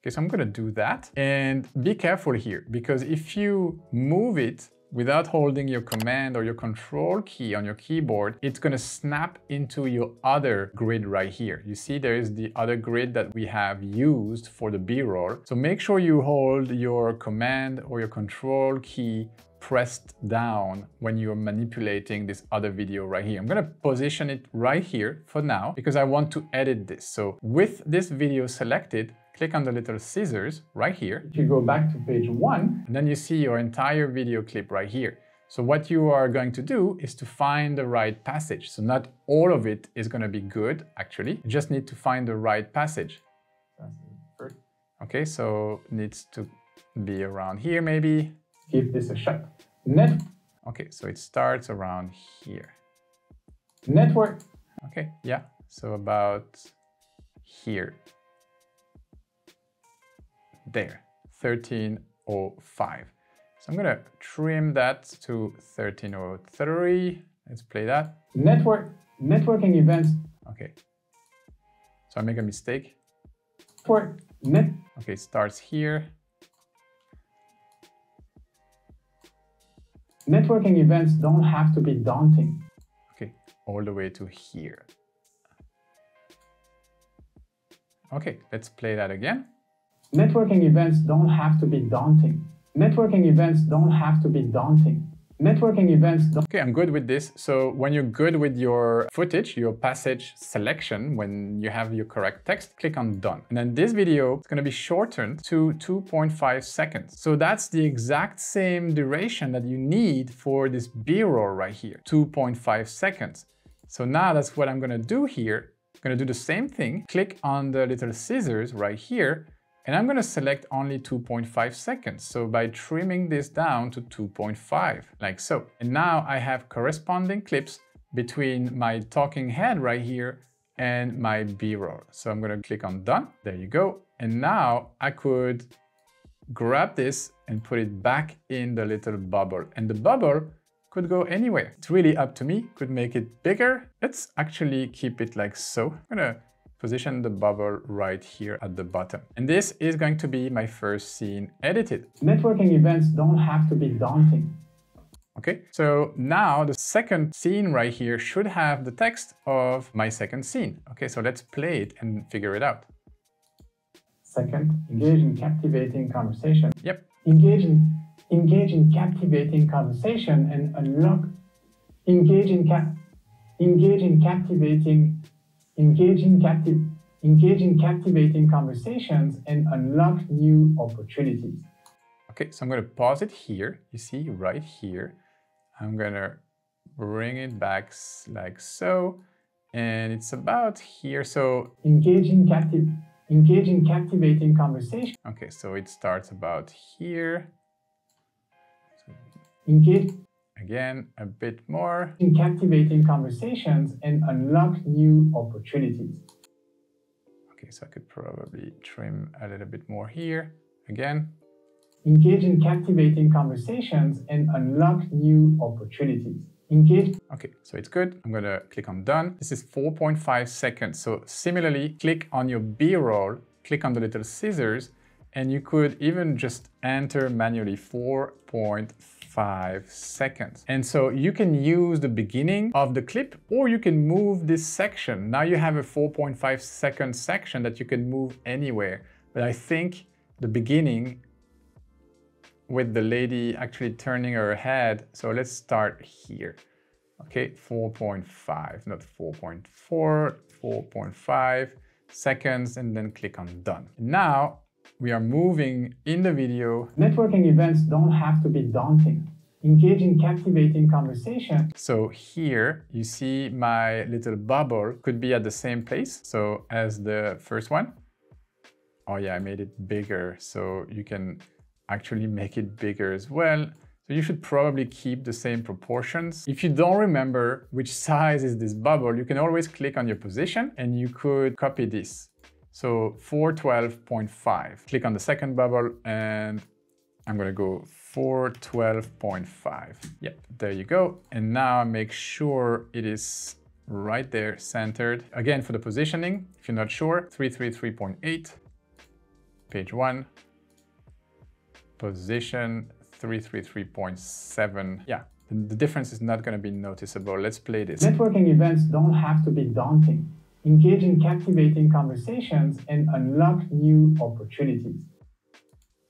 Okay, so I'm gonna do that. And be careful here, because if you move it without holding your command or your control key on your keyboard, it's gonna snap into your other grid right here. You see there is the other grid that we have used for the B-roll. So make sure you hold your command or your control key pressed down when you're manipulating this other video right here. I'm gonna position it right here for now because I want to edit this. So with this video selected, click on the little scissors right here. If you go back to page one, and then you see your entire video clip right here. So what you are going to do is to find the right passage. So not all of it is going to be good, actually. You just need to find the right passage. Okay, so needs to be around here maybe. Give this a shot. Net. Okay, so it starts around here. Network. Okay, yeah, so about here there, 1305. So I'm gonna trim that to 1303. Let's play that. Network, networking events. Okay. So I make a mistake. For net. Okay, starts here. Networking events don't have to be daunting. Okay, all the way to here. Okay, let's play that again. Networking events don't have to be daunting. Networking events don't have to be daunting. Networking events Okay, I'm good with this. So when you're good with your footage, your passage selection, when you have your correct text, click on done. And then this video is going to be shortened to 2.5 seconds. So that's the exact same duration that you need for this B-roll right here, 2.5 seconds. So now that's what I'm going to do here. I'm going to do the same thing. Click on the little scissors right here and I'm going to select only 2.5 seconds. So by trimming this down to 2.5, like so. And now I have corresponding clips between my talking head right here and my B-roll. So I'm going to click on done. There you go. And now I could grab this and put it back in the little bubble. And the bubble could go anywhere. It's really up to me. Could make it bigger. Let's actually keep it like so. I'm gonna position the bubble right here at the bottom. And this is going to be my first scene edited. Networking events don't have to be daunting. Okay, so now the second scene right here should have the text of my second scene. Okay, so let's play it and figure it out. Second, engage in captivating conversation. Yep. Engage in, engage in captivating conversation and unlock, engage in, cap, engage in captivating engaging, captive, engaging captivating conversations and unlock new opportunities. Okay, so I'm going to pause it here. You see right here. I'm going to bring it back like so. And it's about here. So engaging captive engaging captivating conversation. Okay, so it starts about here. Engage Again, a bit more. In captivating conversations and unlock new opportunities. Okay, so I could probably trim a little bit more here. Again. Engage in captivating conversations and unlock new opportunities. Engage. Okay, so it's good. I'm gonna click on done. This is 4.5 seconds. So similarly, click on your B-roll, click on the little scissors, and you could even just enter manually 4.5 seconds. And so you can use the beginning of the clip or you can move this section. Now you have a 4.5 second section that you can move anywhere. But I think the beginning with the lady actually turning her head. So let's start here. Okay, 4.5, not 4.4, 4.5 seconds, and then click on done. Now we are moving in the video. Networking events don't have to be daunting. Engage in captivating conversation. So here you see my little bubble could be at the same place. So as the first one. Oh yeah, I made it bigger. So you can actually make it bigger as well. So you should probably keep the same proportions. If you don't remember which size is this bubble, you can always click on your position and you could copy this. So 412.5. Click on the second bubble and I'm gonna go 412.5. Yep, there you go. And now make sure it is right there centered. Again, for the positioning, if you're not sure, 333.8, page one, position 333.7. Yeah, the difference is not going to be noticeable. Let's play this. Networking events don't have to be daunting. Engage in captivating conversations and unlock new opportunities.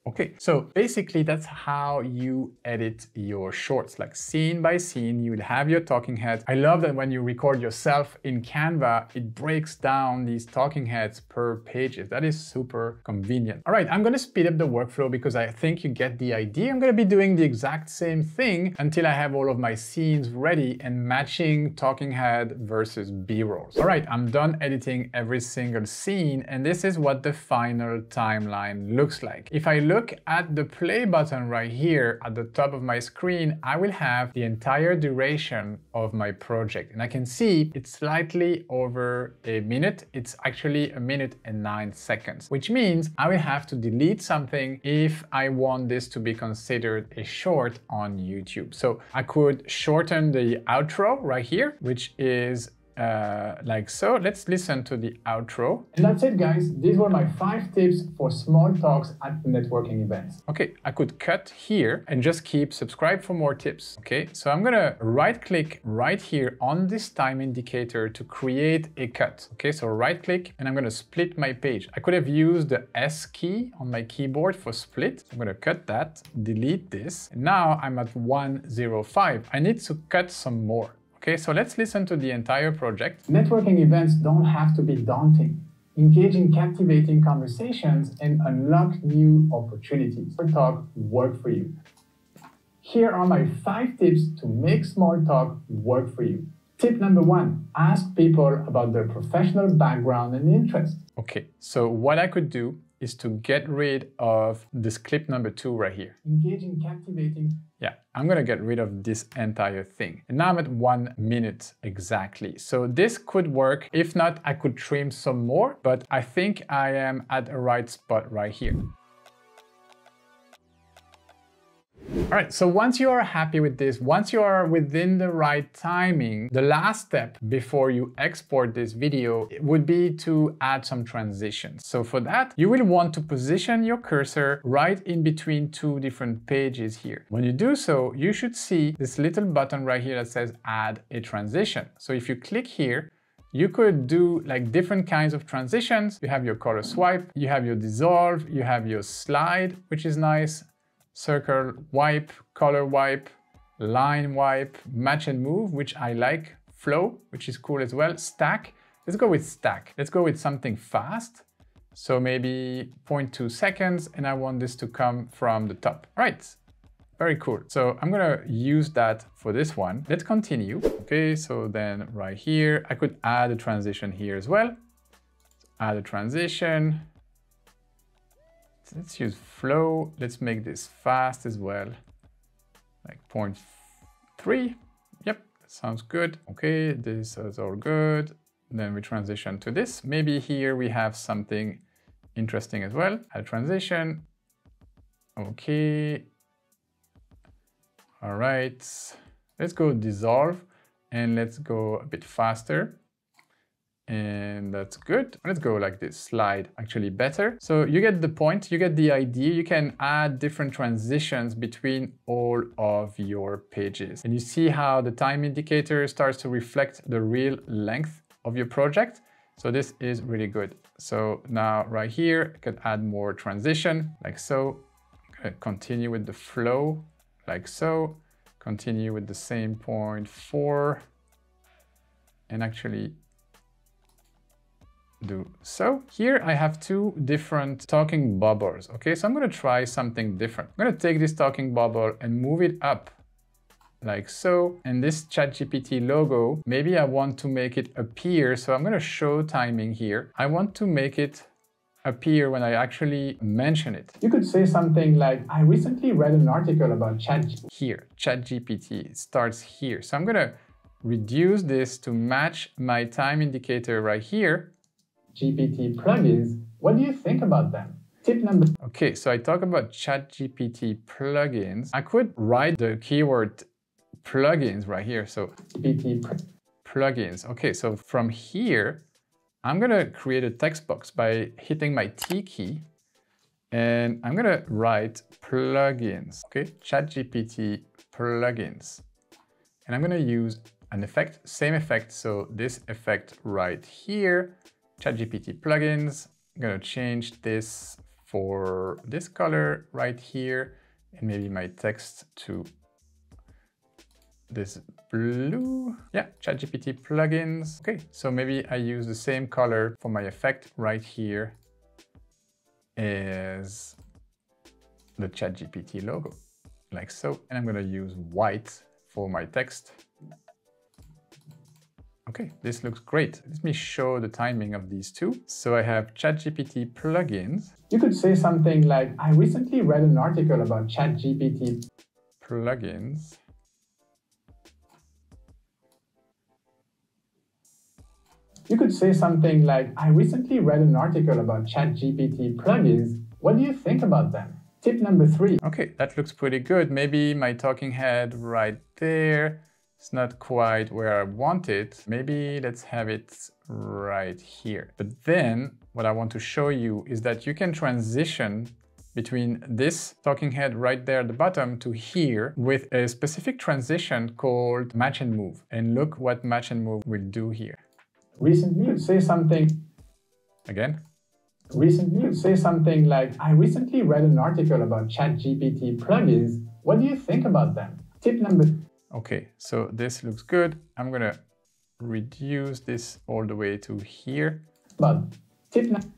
Okay, so basically that's how you edit your shorts, like scene by scene, you would have your talking heads. I love that when you record yourself in Canva, it breaks down these talking heads per pages. That is super convenient. All right, I'm gonna speed up the workflow because I think you get the idea. I'm gonna be doing the exact same thing until I have all of my scenes ready and matching talking head versus B-rolls. All right, I'm done editing every single scene and this is what the final timeline looks like. If I look look at the play button right here at the top of my screen, I will have the entire duration of my project. And I can see it's slightly over a minute. It's actually a minute and nine seconds, which means I will have to delete something if I want this to be considered a short on YouTube. So I could shorten the outro right here, which is uh, like so. Let's listen to the outro. And that's it, guys. These were my five tips for small talks at networking events. Okay, I could cut here and just keep subscribe for more tips. Okay, so I'm gonna right click right here on this time indicator to create a cut. Okay, so right click and I'm gonna split my page. I could have used the S key on my keyboard for split. I'm gonna cut that, delete this. Now I'm at 105. I need to cut some more. Okay, so let's listen to the entire project. Networking events don't have to be daunting. Engage in captivating conversations and unlock new opportunities. Small talk work for you. Here are my five tips to make small talk work for you. Tip number one, ask people about their professional background and interests. Okay, so what I could do is to get rid of this clip number two right here. Engaging, captivating. Yeah, I'm gonna get rid of this entire thing. And now I'm at one minute exactly. So this could work. If not, I could trim some more, but I think I am at a right spot right here. All right, so once you are happy with this, once you are within the right timing, the last step before you export this video would be to add some transitions. So for that, you will want to position your cursor right in between two different pages here. When you do so, you should see this little button right here that says add a transition. So if you click here, you could do like different kinds of transitions. You have your color swipe, you have your dissolve, you have your slide, which is nice circle wipe, color wipe, line wipe, match and move, which I like, flow, which is cool as well, stack. Let's go with stack. Let's go with something fast. So maybe 0.2 seconds, and I want this to come from the top. Right, very cool. So I'm gonna use that for this one. Let's continue. Okay, so then right here, I could add a transition here as well. add a transition, let's use flow. Let's make this fast as well, like 0.3. Yep, sounds good. Okay, this is all good. Then we transition to this. Maybe here we have something interesting as well. Add transition. Okay. All right. Let's go dissolve and let's go a bit faster and that's good. Let's go like this, slide actually better. So you get the point, you get the idea. You can add different transitions between all of your pages. And you see how the time indicator starts to reflect the real length of your project. So this is really good. So now right here, I could add more transition like so. Continue with the flow like so. Continue with the same point four and actually do so. Here I have two different talking bubbles. Okay, so I'm gonna try something different. I'm gonna take this talking bubble and move it up like so. And this ChatGPT logo, maybe I want to make it appear. So I'm gonna show timing here. I want to make it appear when I actually mention it. You could say something like, I recently read an article about ChatGPT. Here, ChatGPT starts here. So I'm gonna reduce this to match my time indicator right here. GPT plugins, what do you think about them? Tip number. Okay, so I talk about ChatGPT plugins. I could write the keyword plugins right here. So GPT plugins. Okay, so from here, I'm gonna create a text box by hitting my T key and I'm gonna write plugins, okay? ChatGPT plugins. And I'm gonna use an effect, same effect. So this effect right here, ChatGPT plugins. I'm gonna change this for this color right here and maybe my text to this blue. Yeah, ChatGPT plugins. Okay, so maybe I use the same color for my effect right here as the ChatGPT logo, like so. And I'm gonna use white for my text. Okay, this looks great. Let me show the timing of these two. So I have ChatGPT plugins. You could say something like, I recently read an article about ChatGPT plugins. You could say something like, I recently read an article about ChatGPT plugins. What do you think about them? Tip number three. Okay, that looks pretty good. Maybe my talking head right there. It's not quite where I want it. Maybe let's have it right here. But then what I want to show you is that you can transition between this talking head right there at the bottom to here with a specific transition called match and move. And look what match and move will do here. Recently, say something. Again? Recently, say something like, I recently read an article about ChatGPT plugins. What do you think about them? Tip number. Okay, so this looks good. I'm gonna reduce this all the way to here. But tip number.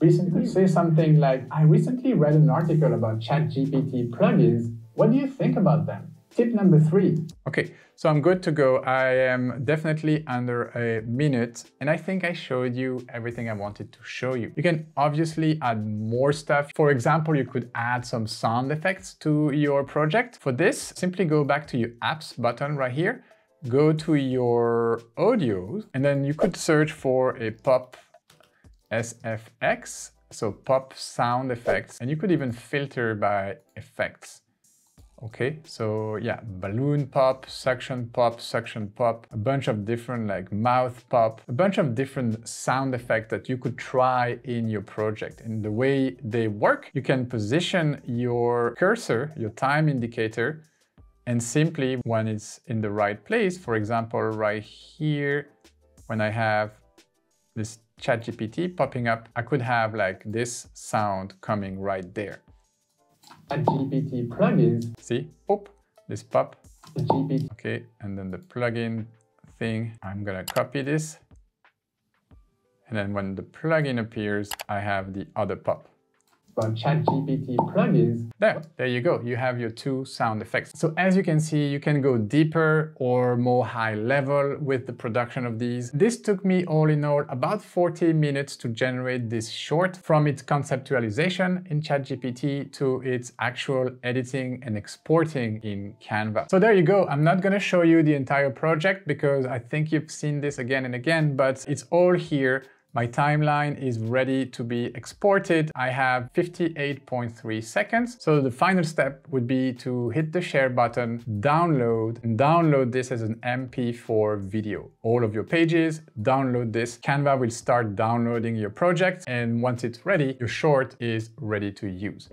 Recently, say something like, I recently read an article about ChatGPT plugins. What do you think about them? Tip number three. Okay, so I'm good to go. I am definitely under a minute and I think I showed you everything I wanted to show you. You can obviously add more stuff. For example, you could add some sound effects to your project. For this, simply go back to your apps button right here, go to your audio, and then you could search for a pop SFX, so pop sound effects, and you could even filter by effects. Okay, so yeah, balloon pop, suction pop, suction pop, a bunch of different like mouth pop, a bunch of different sound effects that you could try in your project. And the way they work, you can position your cursor, your time indicator, and simply when it's in the right place, for example, right here, when I have this ChatGPT popping up, I could have like this sound coming right there. GPT plugins. See, pop, this pop. GPT. Okay, and then the plugin thing, I'm gonna copy this. And then when the plugin appears, I have the other pop from ChatGPT plugins. There, there you go. You have your two sound effects. So as you can see, you can go deeper or more high level with the production of these. This took me all in all about 40 minutes to generate this short from its conceptualization in ChatGPT to its actual editing and exporting in Canva. So there you go. I'm not going to show you the entire project because I think you've seen this again and again, but it's all here my timeline is ready to be exported. I have 58.3 seconds. So the final step would be to hit the share button, download, and download this as an MP4 video. All of your pages, download this. Canva will start downloading your project. And once it's ready, your short is ready to use.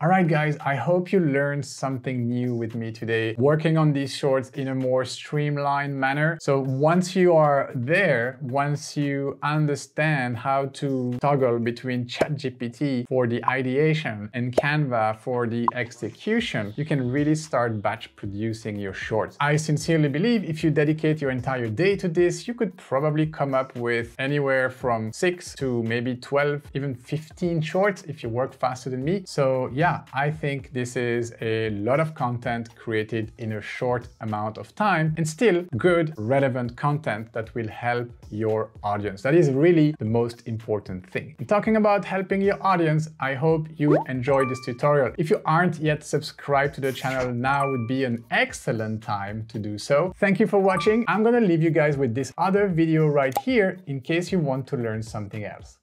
All right, guys, I hope you learned something new with me today, working on these shorts in a more streamlined manner. So once you are there, once you understand how to toggle between ChatGPT for the ideation and Canva for the execution, you can really start batch producing your shorts. I sincerely believe if you dedicate your entire day to this, you could probably come up with anywhere from six to maybe 12, even 15 shorts if you work faster than me. So yeah, I think this is a lot of content created in a short amount of time and still good, relevant content that will help your audience. That is really the most important thing. And talking about helping your audience, I hope you enjoyed this tutorial. If you aren't yet subscribed to the channel, now would be an excellent time to do so. Thank you for watching. I'm gonna leave you guys with this other video right here in case you want to learn something else.